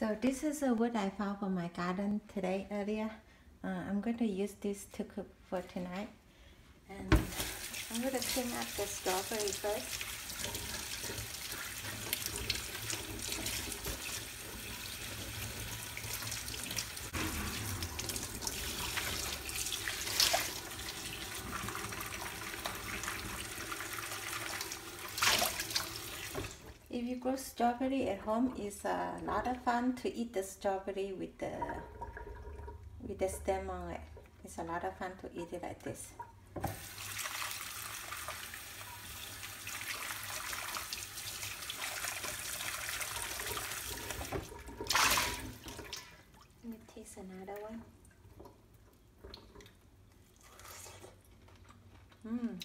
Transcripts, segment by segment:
So this is a wood I found from my garden today earlier. Uh, I'm going to use this to cook for tonight. And I'm going to clean up the strawberry first. If you grow strawberry at home, it's a lot of fun to eat the strawberry with the with the stem on it. It's a lot of fun to eat it like this. Let me taste another one. Mmm.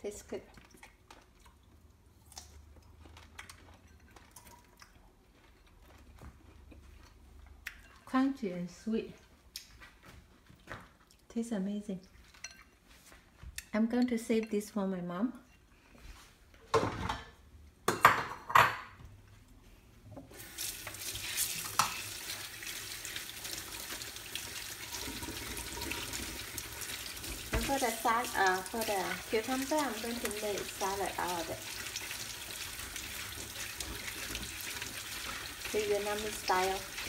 Tastes good. Crunchy and sweet. Tastes amazing. I'm going to save this for my mom. And for the salad, uh, for the cucumber, I'm going to make salad out of it. The Vietnamese style.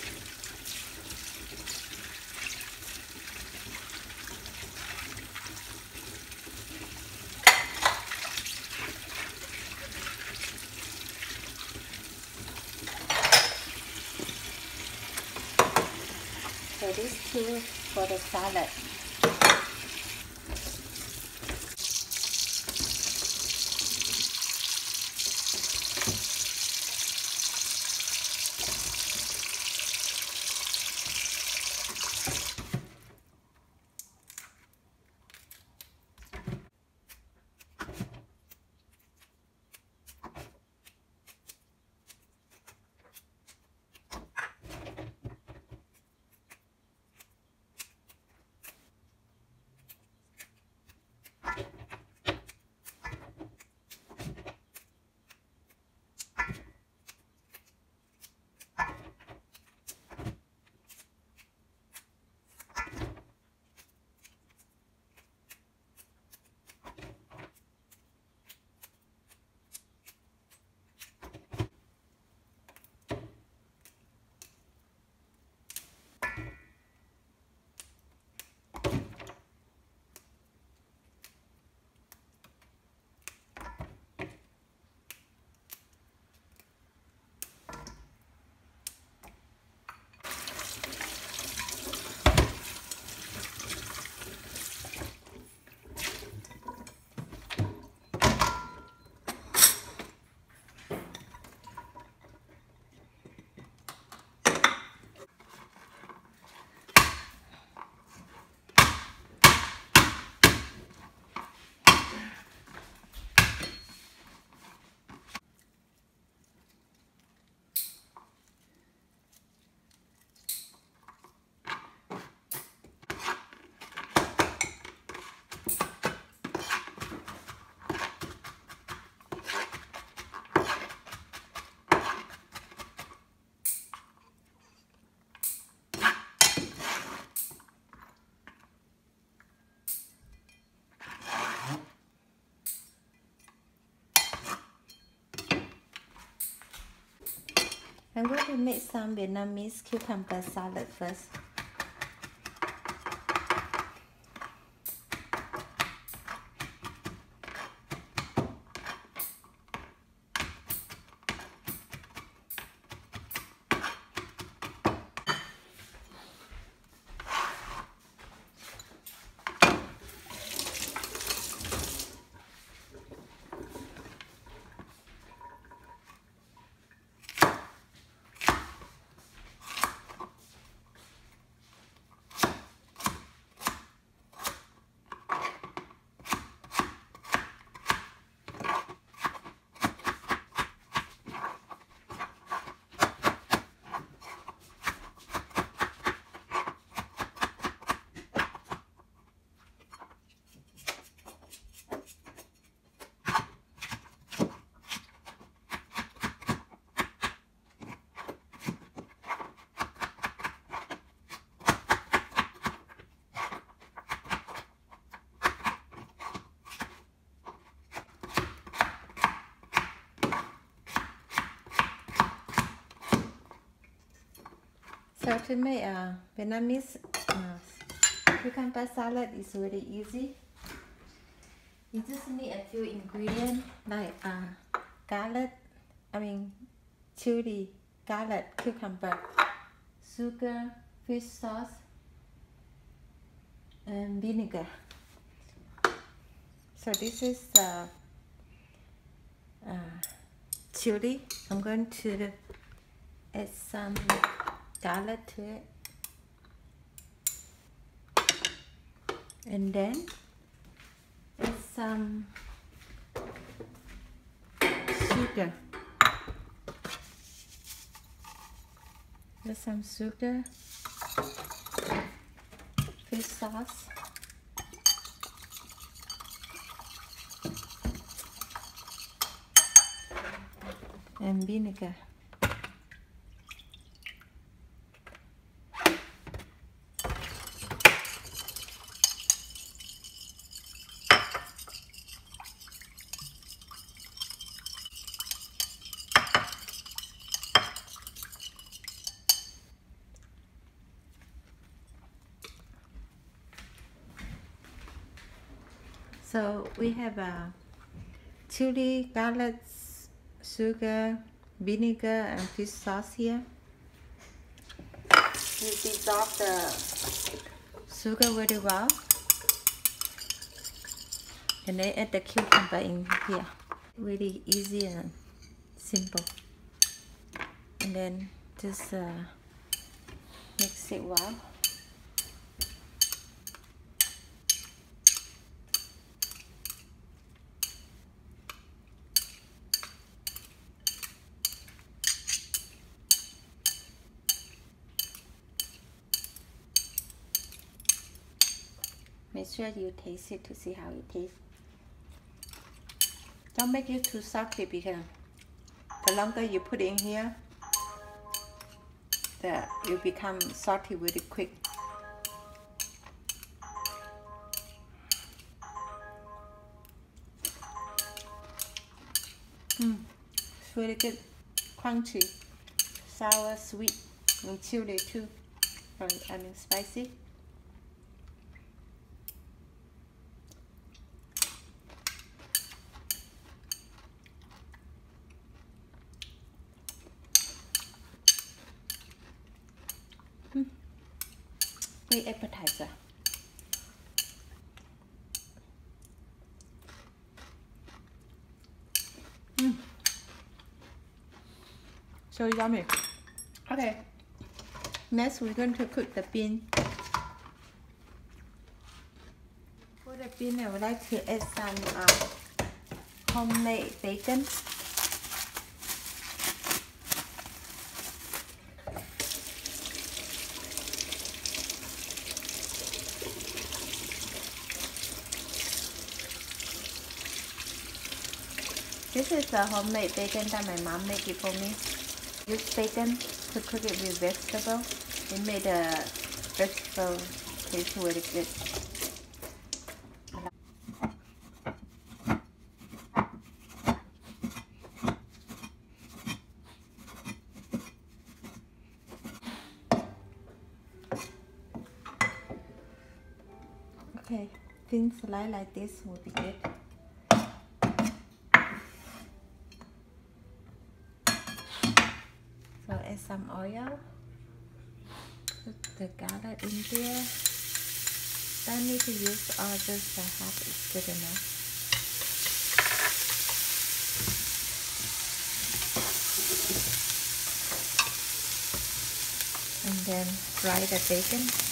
So these two for the salad. I'm going to make some Vietnamese cucumber salad first. So to make a Vietnamese uh, cucumber salad is really easy. You just need a few ingredients like uh, garlic, I mean chili, garlic, cucumber, sugar, fish sauce, and vinegar. So this is uh, uh, chili. I'm going to add some garlic to it. And then add some sugar. Add some sugar, fish sauce. and vinegar. So we have a chili, garlic, sugar, vinegar, and fish sauce here. We dissolve the sugar very well. And then add the cucumber in here. Really easy and simple. And then just uh, mix it well. Sure you taste it to see how it tastes. Don't make it too salty because the longer you put in here, the it become salty really quick. Mm, it's really good, crunchy, sour, sweet, and chili too. I mean spicy. So yummy. Okay. Next, we're going to cook the bean. For the bean, I would like to add some uh, homemade bacon. This is a homemade bacon that my mom made it for me. Use bacon to cook it with vegetable. It made a vegetable taste really good. Okay, thin slice like this would be good. add some oil. Put the garlic in there. Don't need to use all just the half is good enough. And then fry the bacon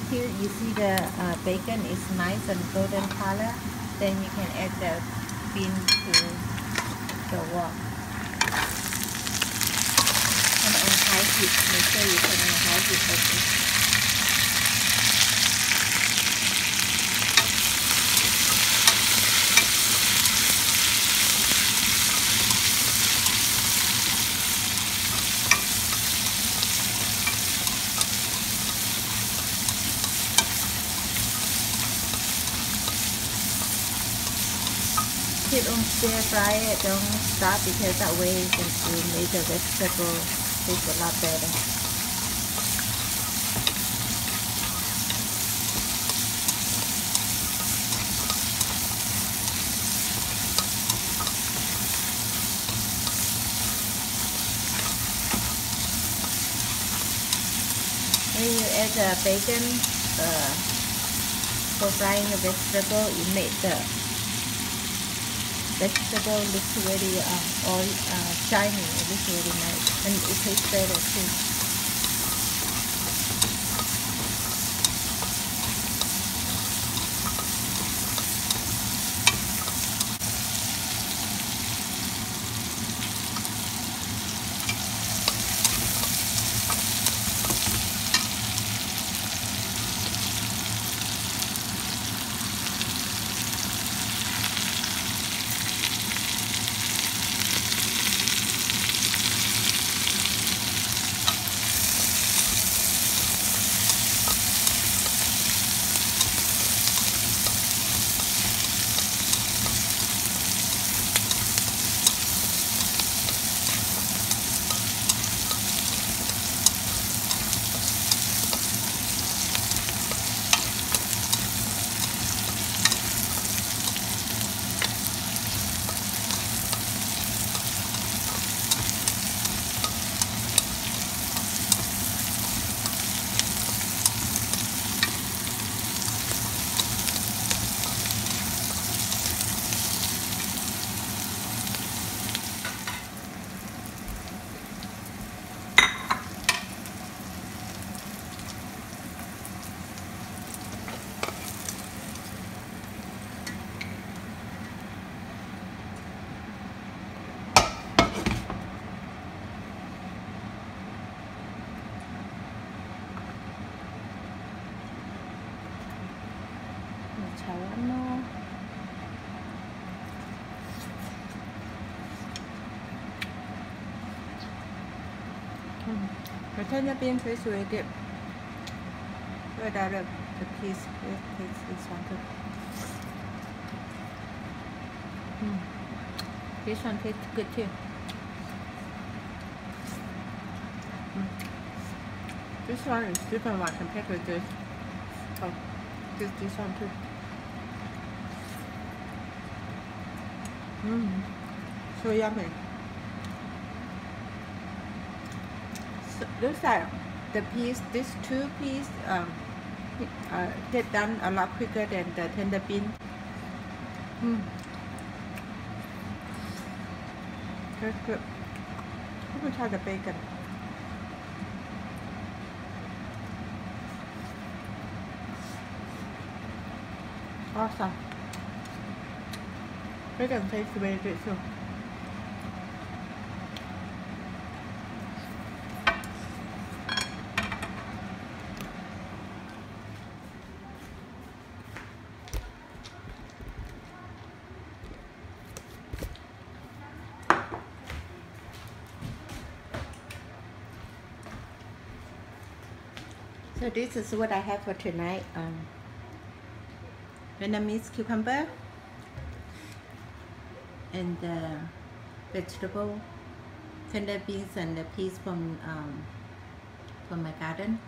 until you see the uh, bacon is nice and golden color then you can add the bean to the wok and on high it. Make sure you can have it okay. Keep on stir fry it, don't stop because that way it will make the vegetable taste a lot better. When you add the bacon uh, for frying the vegetable, you make the vegetable looks very uh, all uh, shiny. It looks very nice and it tastes better too. shawarma mm. The tender bean tastes really good. Where that the, piece, it takes this one too. Mm. This one tastes good too. Mm. This one is different one compared with this. Oh, this this one too. Mmm, so yummy. Looks like the piece, these two piece, um, uh, get done a lot quicker than the tender bean. Mmm. That's good. Let me try the bacon. Awesome. Bacon tastes very good too. So this is what I have for tonight. Um, Vietnamese cucumber and vegetable tender beans and the peas from um, from my garden.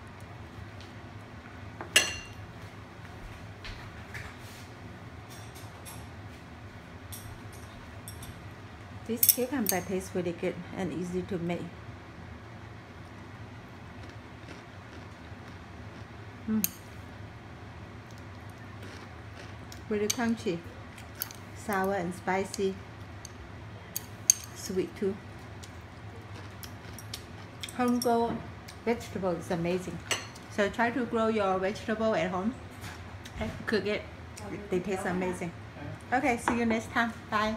This cucumber tastes really good and easy to make. Really crunchy, sour and spicy sweet too. Homegrown vegetable is amazing. So try to grow your vegetable at home and cook it. They taste amazing. Okay, see you next time. Bye.